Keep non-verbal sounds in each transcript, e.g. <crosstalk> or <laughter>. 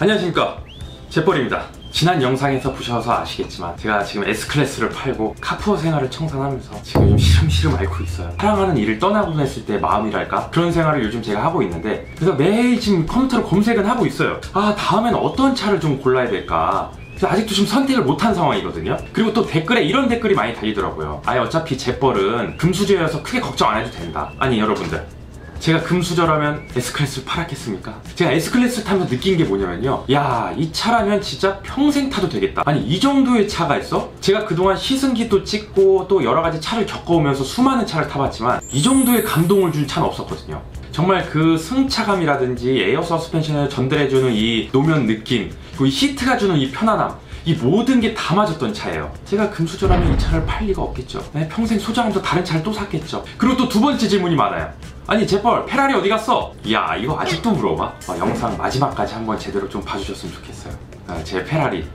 안녕하십니까. 제벌입니다. 지난 영상에서 보셔서 아시겠지만 제가 지금 S클래스를 팔고 카푸어 생활을 청산하면서 지금 요즘 시름시름 앓고 있어요. 사랑하는 일을 떠나고 했을 때 마음이랄까? 그런 생활을 요즘 제가 하고 있는데 그래서 매일 지금 컴퓨터로 검색은 하고 있어요. 아 다음엔 어떤 차를 좀 골라야 될까? 그래서 아직도 지금 선택을 못한 상황이거든요. 그리고 또 댓글에 이런 댓글이 많이 달리더라고요. 아예 어차피 재벌은 금수저여서 크게 걱정 안 해도 된다. 아니 여러분들 제가 금수저라면 S클래스를 팔았겠습니까? 제가 S클래스를 타면서 느낀 게 뭐냐면요. 야, 이 차라면 진짜 평생 타도 되겠다. 아니, 이 정도의 차가 있어? 제가 그동안 시승기도 찍고 또 여러 가지 차를 겪어오면서 수많은 차를 타봤지만 이 정도의 감동을 준 차는 없었거든요. 정말 그 승차감이라든지 에어 서스펜션을 전달해주는 이 노면 느낌, 그리고 이 시트가 주는 이 편안함, 이 모든 게 다 맞았던 차예요. 제가 금수저라면 이 차를 팔 리가 없겠죠. 네, 평생 소장하면서 다른 차를 또 샀겠죠. 그리고 또 두 번째 질문이 많아요. 아니 제펄 페라리 어디 갔어? 야 이거 아직도 물어봐? 어, 영상 마지막까지 한번 제대로 좀 봐주셨으면 좋겠어요. 아, 제 페라리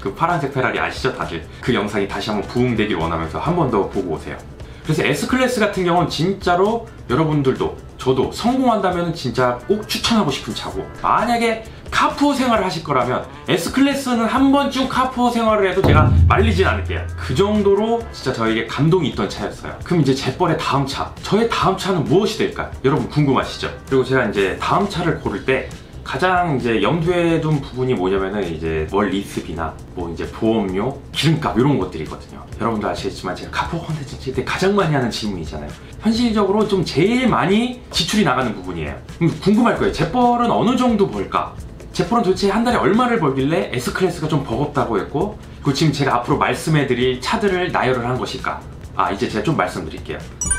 그 파란색 페라리 아시죠 다들? 그 영상이 다시 한번 부흥되길 원하면서 한 번 더 보고 오세요. 그래서 S클래스 같은 경우는 진짜로 여러분들도 저도 성공한다면 진짜 꼭 추천하고 싶은 차고 만약에 카푸어 생활을 하실 거라면 S클래스는 한 번쯤 카푸어 생활을 해도 제가 말리진 않을게요 그 정도로 진짜 저에게 감동이 있던 차였어요 그럼 이제 제뻘의 다음 차 저의 다음 차는 무엇이 될까요? 여러분 궁금하시죠? 그리고 제가 이제 다음 차를 고를 때 가장 이제 염두에 둔 부분이 뭐냐면은 이제 월 리스비나 뭐 이제 보험료, 기름값 이런 것들이 있거든요. 여러분도 아시겠지만 제가 카푸어 콘텐츠 찍을 때 가장 많이 하는 질문이잖아요. 현실적으로 좀 제일 많이 지출이 나가는 부분이에요. 궁금할 거예요. 재벌은 어느 정도 벌까? 재벌은 도대체 한 달에 얼마를 벌길래 S클래스가 좀 버겁다고 했고 그리고 지금 제가 앞으로 말씀해드릴 차들을 나열을 한 것일까? 아 이제 제가 좀 말씀드릴게요.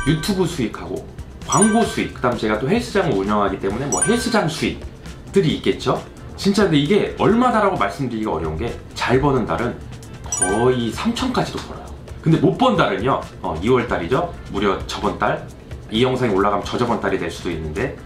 유튜브 수익하고 광고 수익, 그 다음 제가 또 헬스장을 운영하기 때문에 뭐 헬스장 수익 들이 있겠죠? 진짜 근데 이게 얼마다라고 말씀드리기가 어려운 게 잘 버는 달은 거의 3천까지도 벌어요. 근데 못 번 달은요, 어, 2월 달이죠? 무려 저번 달? 이 영상이 올라가면 저저번 달이 될 수도 있는데,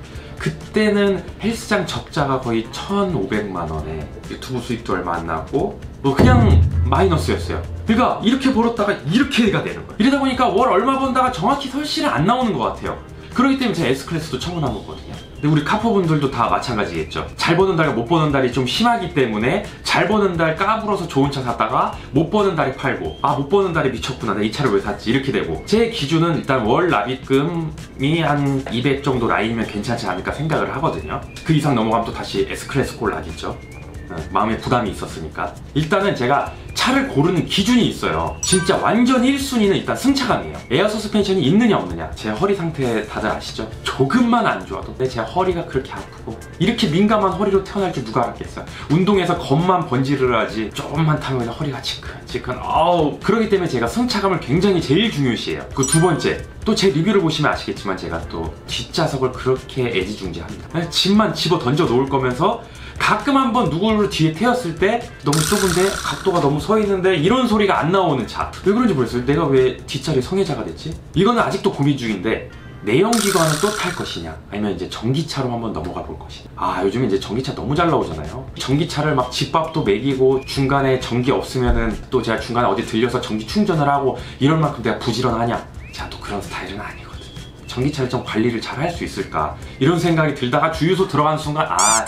그때는 헬스장 적자가 거의 1,500만 원에 유튜브 수익도 얼마 안 나고, 뭐 그냥 마이너스였어요. 그러니까 이렇게 벌었다가 이렇게가 되는 거예요. 이러다 보니까 월 얼마 번다가 정확히 설실은 안 나오는 것 같아요. 그렇기 때문에 제가 S클래스도 처분한 거거든요. 우리 카푸어분들도 다 마찬가지겠죠. 잘 버는 달과 못 버는 달이 좀 심하기 때문에 잘 버는 달 까불어서 좋은 차 샀다가 못 버는 달에 팔고 아 못 버는 달에 미쳤구나 나 이 차를 왜 샀지 이렇게 되고 제 기준은 일단 월 납입금이 한 200 정도 라인이면 괜찮지 않을까 생각을 하거든요. 그 이상 넘어가면 또 다시 S클래스 꼴 나겠죠. 네, 마음에 부담이 있었으니까. 일단은 제가 차를 고르는 기준이 있어요. 진짜 완전 1순위는 일단 승차감이에요. 에어 서스펜션이 있느냐 없느냐. 제 허리 상태 다들 아시죠? 조금만 안 좋아도. 내 제 허리가 그렇게 아프고 이렇게 민감한 허리로 태어날 줄 누가 알았겠어요? 운동에서 겉만 번지르르 하지 조금만 타면 그냥 허리가 지끈지끈 아우. 그렇기 때문에 제가 승차감을 굉장히 제일 중요시해요. 그 두 번째 또 제 리뷰를 보시면 아시겠지만 제가 또 뒷좌석을 그렇게 애지중지합니다. 짐만 집어 던져 놓을 거면서 가끔 한번 누구를 뒤에 태웠을 때 너무 좁은데 각도가 너무 서 있는데 이런 소리가 안 나오는 차. 왜 그런지 모르겠어요. 내가 왜 뒷자리 성애자가 됐지? 이거는 아직도 고민 중인데 내연기관을 또탈 것이냐 아니면 이제 전기차로 한번 넘어가 볼 것이냐 아 요즘에 이제 전기차 너무 잘 나오잖아요 전기차를 막 집밥도 먹이고 중간에 전기 없으면은 또 제가 중간에 어디 들려서 전기 충전을 하고 이럴 만큼 내가 부지런하냐 제가 또 그런 스타일은 아니거든요 전기차를 좀 관리를 잘 할 수 있을까 이런 생각이 들다가 주유소 들어간 순간 아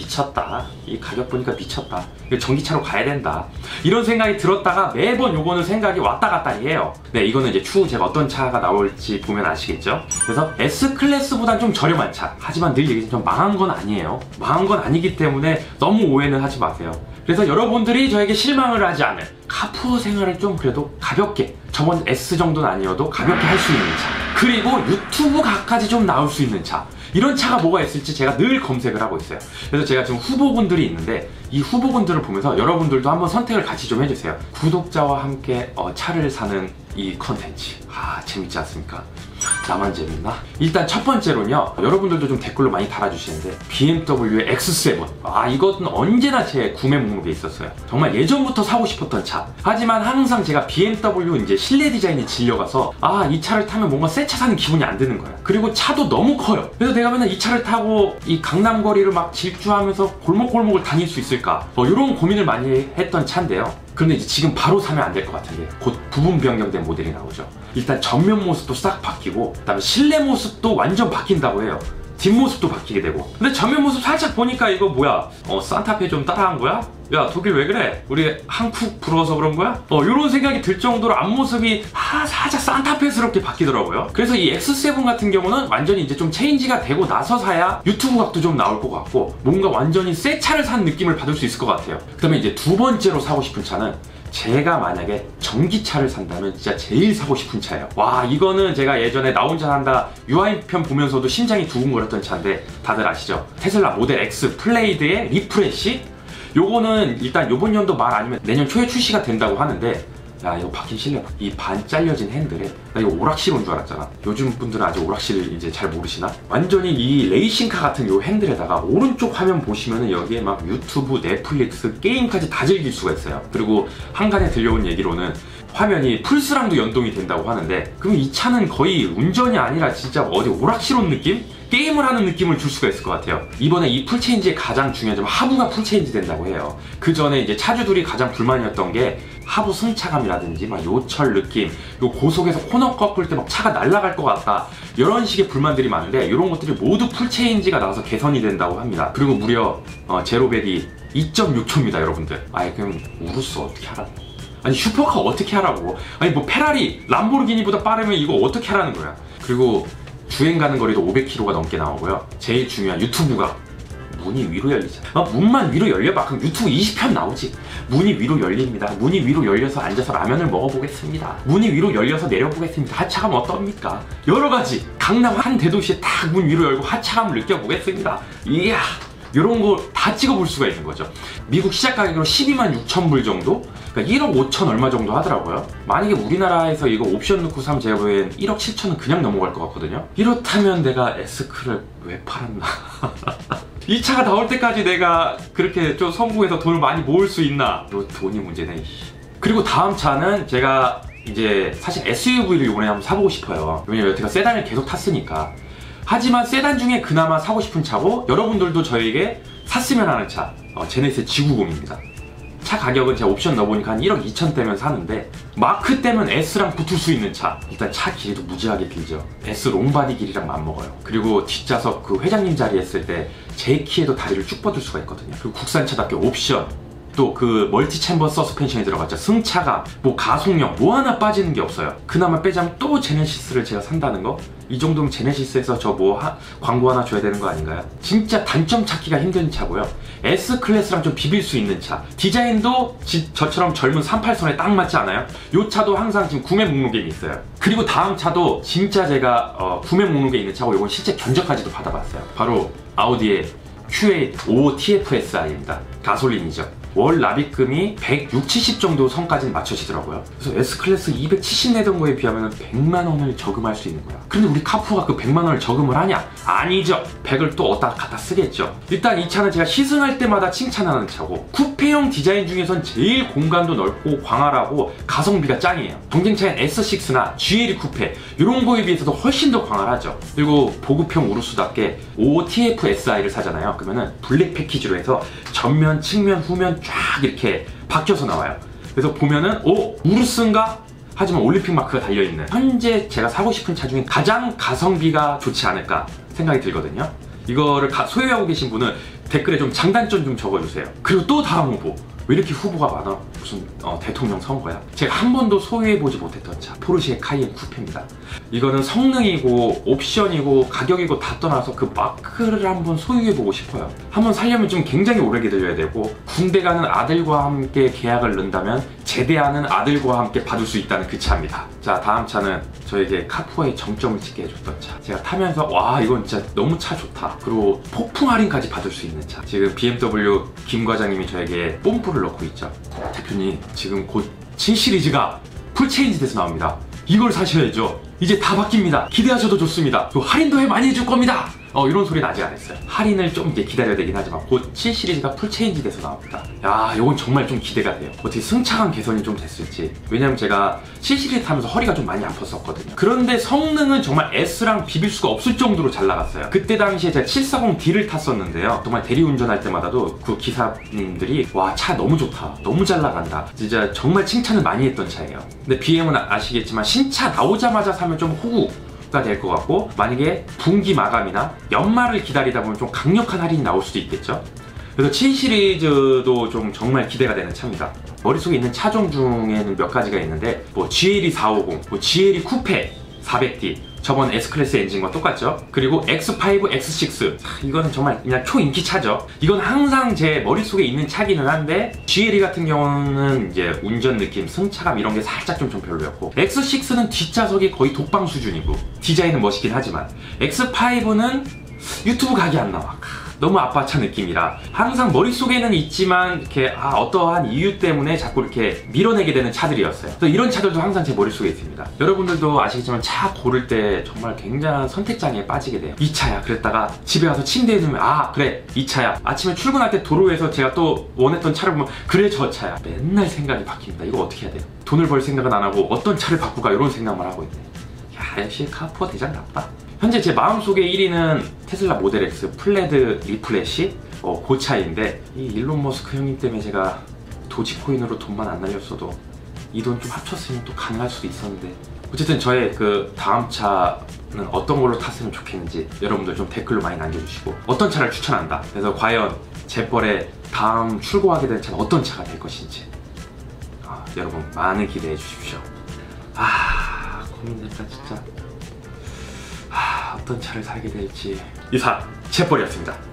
미쳤다. 이 가격 보니까 미쳤다. 이거 전기차로 가야 된다. 이런 생각이 들었다가 매번 요거는 생각이 왔다 갔다 해요. 네, 이거는 이제 추후 제가 어떤 차가 나올지 보면 아시겠죠? 그래서 S클래스보단 좀 저렴한 차. 하지만 늘 얘기했지만 망한 건 아니에요. 망한 건 아니기 때문에 너무 오해는 하지 마세요. 그래서 여러분들이 저에게 실망을 하지 않을 카푸어 생활을 좀 그래도 가볍게 저번 S 정도는 아니어도 가볍게 할 수 있는 차. 그리고 유튜브 각까지 좀 나올 수 있는 차. 이런 차가 뭐가 있을지 제가 늘 검색을 하고 있어요. 그래서 제가 지금 후보군들이 있는데 이 후보군들을 보면서 여러분들도 한번 선택을 같이 좀 해주세요. 구독자와 함께 어, 차를 사는 이 컨텐츠. 아, 재밌지 않습니까? 나만 재밌나? 일단 첫 번째로는요 여러분들도 좀 댓글로 많이 달아주시는데 BMW의 X7 아 이것은 언제나 제 구매 목록에 있었어요. 정말 예전부터 사고 싶었던 차. 하지만 항상 제가 BMW 이제 실내 디자인에 질려가서 아 이 차를 타면 뭔가 새 차 사는 기분이 안 드는 거예요. 그리고 차도 너무 커요. 그래서 내가 맨날 이 차를 타고 이 강남 거리를 막 질주하면서 골목골목을 다닐 수 있을까? 뭐 이런 고민을 많이 했던 차인데요. 그런데 이제 지금 바로 사면 안 될 것 같은데 곧 부분 변경된 모델이 나오죠. 일단 전면 모습도 싹 바뀌고 그다음에 실내 모습도 완전 바뀐다고 해요. 뒷모습도 바뀌게 되고 근데 전면 모습 살짝 보니까 이거 뭐야 어 산타페 좀 따라한 거야? 야 독일 왜 그래? 우리 한국 부러워서 그런 거야? 어 이런 생각이 들 정도로 앞모습이 아 살짝 산타페스럽게 바뀌더라고요 그래서 이 X7 같은 경우는 완전히 이제 좀 체인지가 되고 나서 사야 유튜브 각도 좀 나올 것 같고 뭔가 완전히 새 차를 산 느낌을 받을 수 있을 것 같아요 그 다음에 이제 두 번째로 사고 싶은 차는 제가 만약에 전기차를 산다면 진짜 제일 사고 싶은 차예요. 와 이거는 제가 예전에 나 혼자 산다 UI 편 보면서도 심장이 두근거렸던 차인데 다들 아시죠? 테슬라 모델 X 플레이드의 refresh? 요거는 일단 요번 연도 말 아니면 내년 초에 출시가 된다고 하는데 야 이거 바뀐 실내 이 반 잘려진 핸들에 나 이거 오락실 온 줄 알았잖아 요즘 분들은 아직 오락실을 이제 잘 모르시나? 완전히 이 레이싱카 같은 요 핸들에다가 오른쪽 화면 보시면은 여기에 막 유튜브, 넷플릭스, 게임까지 다 즐길 수가 있어요 그리고 항간에 들려온 얘기로는 화면이 플스랑도 연동이 된다고 하는데 그럼 이 차는 거의 운전이 아니라 진짜 어디 오락실 온 느낌? 게임을 하는 느낌을 줄 수가 있을 것 같아요. 이번에 이 full change의 가장 중요한 점 하부가 full change 된다고 해요. 그 전에 이제 차주들이 가장 불만이었던 게 하부 승차감이라든지 막 요철 느낌, 요 고속에서 코너 꺾을 때 막 차가 날아갈 것 같다 이런 식의 불만들이 많은데 이런 것들이 모두 full change가 나와서 개선이 된다고 합니다. 그리고 무려 어, 제로백이 2.6초입니다, 여러분들. 아예 그럼 우르스 어떻게 하라? 아니 슈퍼카 어떻게 하라고? 아니 뭐 페라리, 람보르기니보다 빠르면 이거 어떻게 하라는 거야? 그리고 주행 가는 거리도 500km가 넘게 나오고요. 제일 중요한 유튜브가 문이 위로 열리잖아. 아, 문만 위로 열려봐. 그럼 유튜브 20편 나오지. 문이 위로 열립니다. 문이 위로 열려서 앉아서 라면을 먹어보겠습니다. 문이 위로 열려서 내려보겠습니다. 하차감 어떻습니까? 여러 가지. 강남 한 대도시에 딱 문 위로 열고 하차감을 느껴보겠습니다. 이야. 이런 거 다 찍어볼 수가 있는 거죠. 미국 시작 가격으로 12만 6천 불 정도? 그러니까 1억 5천 얼마 정도 하더라고요. 만약에 우리나라에서 이거 옵션 넣고 사면 제가 보기엔 1억 7천은 그냥 넘어갈 것 같거든요. 이렇다면 내가 S크를 왜 팔았나? <laughs> 이 차가 나올 때까지 내가 그렇게 좀 성공해서 돈을 많이 모을 수 있나? 너 돈이 문제네. 그리고 다음 차는 제가 이제 사실 SUV를 이번에 한번 사보고 싶어요. 왜냐면 여태가 세단을 계속 탔으니까. 하지만 세단 중에 그나마 사고 싶은 차고 여러분들도 저에게 샀으면 하는 차 어, 제네시스 G90입니다. 차 가격은 제가 옵션 넣어보니까 한 1억 2천 대면 사는데 마크 떼면 S랑 붙을 수 있는 차. 일단 차 길이도 무지하게 길죠. S long body 길이랑 맞먹어요. 그리고 뒷좌석 그 회장님 자리에 있을 때 제 키에도 다리를 쭉 뻗을 수가 있거든요. 그리고 국산차답게 옵션. 또 그 multi chamber 서스펜션이 들어갔죠. 승차감 뭐 가속력 뭐 하나 빠지는 게 없어요. 그나마 빼자면 또 제네시스를 제가 산다는 거 이 정도면 제네시스에서 저 뭐 광고 하나 줘야 되는 거 아닌가요? 진짜 단점 찾기가 힘든 차고요. S 클래스랑 좀 비빌 수 있는 차. 디자인도 지, 저처럼 젊은 38살에 딱 맞지 않아요? 이 차도 항상 지금 구매 목록에 있어요. 그리고 다음 차도 진짜 제가 어, 구매 목록에 있는 차고 이건 실제 견적까지도 받아봤어요. 바로 아우디의 Q8 55 TFSI입니다. 가솔린이죠 월 납입금이 160, 70 정도 선까지는 맞춰지더라고요. 그래서 S클래스 270 내던 거에 비하면 100만 원을 저금할 수 있는 거야. 그런데 우리 카푸어가 그 100만 원을 저금을 하냐? 아니죠. 100을 또 어디다 갖다 쓰겠죠. 일단 이 차는 제가 시승할 때마다 칭찬하는 차고 쿠페형 디자인 중에선 제일 공간도 넓고 광활하고 가성비가 짱이에요. 경쟁차인 S6나 GL 쿠페 이런 거에 비해서도 훨씬 더 광활하죠. 그리고 보급형 우르스답게 OTF-SI를 사잖아요. 그러면은 블랙 패키지로 해서 전면, 측면, 후면 쫙 이렇게 바뀌어서 나와요. 그래서 보면은 오 우르스인가? 하지만 올림픽 마크가 달려있는 현재 제가 사고 싶은 차 중에 가장 가성비가 좋지 않을까 생각이 들거든요. 이거를 가- 소유하고 계신 분은 댓글에 좀 장단점 좀 적어주세요. 그리고 또 다음 후보. 왜 이렇게 후보가 많아? 무슨 어, 대통령 선거야? 제가 한 번도 소유해보지 못했던 차 포르쉐 카이엔 쿠페입니다. 이거는 성능이고 옵션이고 가격이고 다 떠나서 그 마크를 한번 소유해보고 싶어요. 한번 살려면 좀 굉장히 오래 기다려야 되고 군대 가는 아들과 함께 계약을 넣는다면 제대하는 아들과 함께 받을 수 있다는 그 차입니다. 자 다음 차는 저에게 카푸어의 정점을 찍게 해줬던 차. 제가 타면서 와 이건 진짜 너무 차 좋다. 그리고 폭풍 할인까지 받을 수 있는 차. 지금 BMW 김 과장님이 저에게 뽐뿌를 넣고 있죠. 대표님 지금 곧 7 시리즈가 full change 돼서 나옵니다. 이걸 사셔야죠. 이제 다 바뀝니다. 기대하셔도 좋습니다. 또 할인도 해 많이 해줄 겁니다. 어 이런 소리는 아직 안 했어요. 할인을 좀 이제 기다려야 되긴 하지만 곧 7 시리즈가 full change 돼서 나옵니다. 야 이건 정말 좀 기대가 돼요. 어떻게 승차감 개선이 좀 됐을지. 왜냐면 제가 7 시리즈 타면서 허리가 좀 많이 아팠었거든요. 그런데 성능은 정말 S랑 비빌 수가 없을 정도로 잘 나갔어요. 그때 당시에 제가 740D를 탔었는데요. 정말 대리운전할 때마다도 그 기사님들이 와 차 너무 좋다. 너무 잘 나간다. 진짜 정말 칭찬을 많이 했던 차예요. 근데 BM은 아시겠지만 신차 나오자마자 사면 좀 호구 가 될 것 같고 만약에 분기 마감이나 연말을 기다리다 보면 좀 강력한 할인이 나올 수도 있겠죠. 그래서 7 시리즈도 좀 정말 기대가 되는 차입니다. 머릿속에 있는 차종 중에는 몇 가지가 있는데 뭐 GLE 450, 뭐 GLE 쿠페 400D 저번 S클래스 엔진과 똑같죠. 그리고 X5, X6 아, 이거는 정말 그냥 초인기 차죠. 이건 항상 제 머릿속에 있는 차기는 한데 GLE 같은 경우는 이제 운전 느낌, 승차감 이런 게 살짝 좀, 좀 별로였고 X6는 뒷좌석이 거의 독방 수준이고 디자인은 멋있긴 하지만 X5는 유튜브 각이 안 나와. 너무 아빠차 느낌이라 항상 머릿속에는 있지만 이렇게 아, 어떠한 이유 때문에 자꾸 이렇게 밀어내게 되는 차들이었어요. 그래서 이런 차들도 항상 제 머릿속에 있습니다. 여러분들도 아시겠지만 차 고를 때 정말 굉장한 선택장애에 빠지게 돼요. 이 차야. 그랬다가 집에 가서 침대에 누면 아 그래 이 차야. 아침에 출근할 때 도로에서 제가 또 원했던 차를 보면 그래 저 차야. 맨날 생각이 바뀝니다. 이거 어떻게 해야 돼요? 돈을 벌 생각은 안 하고 어떤 차를 바꾸가 이런 생각만 하고 있네. 야 역시 카푸어 대장 나빠. 현재 제 마음속에 1위는 테슬라 모델 X 플레이드 refresh? 어, 그 차인데 이 일론 머스크 형님 때문에 제가 도지코인으로 돈만 안 날렸어도 이 돈 좀 합쳤으면 또 가능할 수도 있었는데 어쨌든 저의 그 다음 차는 어떤 걸로 탔으면 좋겠는지 여러분들 좀 댓글로 많이 남겨주시고 어떤 차를 추천한다. 그래서 과연 재뻘의 다음 출고하게 될 차는 어떤 차가 될 것인지 아, 여러분 많은 기대해 주십시오. 아 고민된다 진짜. 하, 어떤 차를 사게 될지. 이상 채벌이었습니다